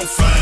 on fire.